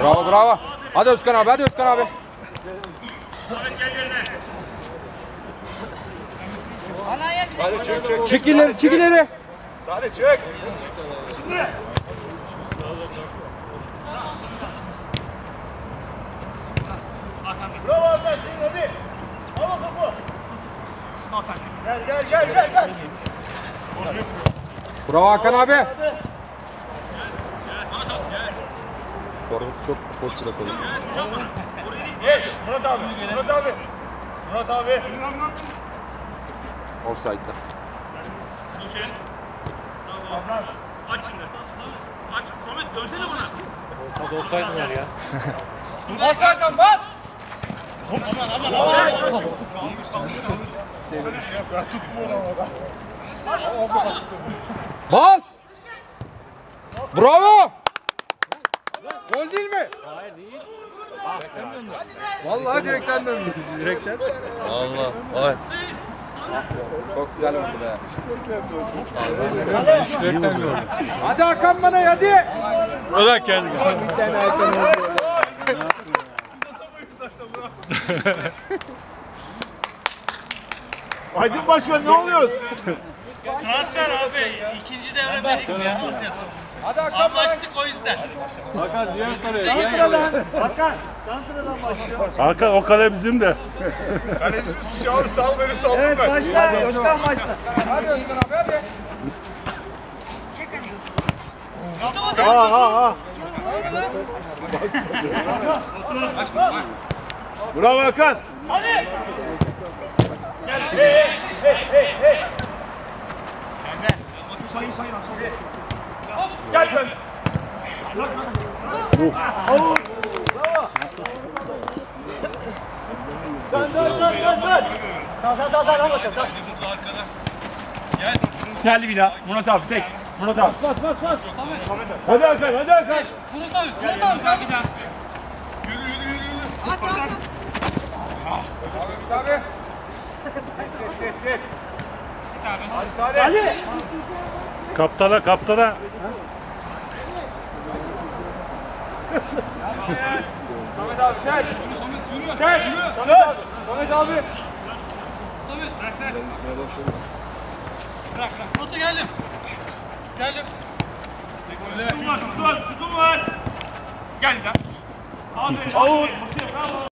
Bravo bravo. Hadi Özkan abi hadi Özkan abi. Çık ileri çık ileri. Hadi çık. Bravo Hakan, senin hadi. Al o topu. Gel gel gel gel gel. Bravo Hakan abi. Forvet çok boş bırakalım. Gel Murat abi. Murat abi. Murat abi. Offside'da. Aç şimdi. Aç. Samet dönsene buna. Bas Hakan bas. Bas. Bravo. Gol değil mi? Hayır değil. Vallahi direkten döndü. Direkten. Allah. Vay. Çok güzel oldu be. Direkten gördüm. Hadi Hakan bana hadi. O da kendi. Aydın Başkan ne oluyoruz? Transfer abi. İkinci devre vereceksin. Ne olacağız? Hadi Hakan. Anlaştık o yüzden. Santra'dan. Hakan. Santra'dan başlıyor. Hakan o kale bizim de. Kalecimiz şu an sal beni saldım Evet ben. başla. Özkan başla. Hadi Özkan abi hadi. Ha ha ha. Bravo Hakan. Geldi bir daha. Murat abi tek. Murat abi. Hadi Hakan hadi Hakan. Murat abi. Murat abi. Gel bir daha. Yürü yürü yürü. At at. Abi. Hadi Salih. Kaptana kaptana. Samet abi gel. Gel. Samet abi. Samet abi. Bırak bırak. Murat'a geldim. Geldim. Şutum var şutum var şutum var. Gel bir daha. Out.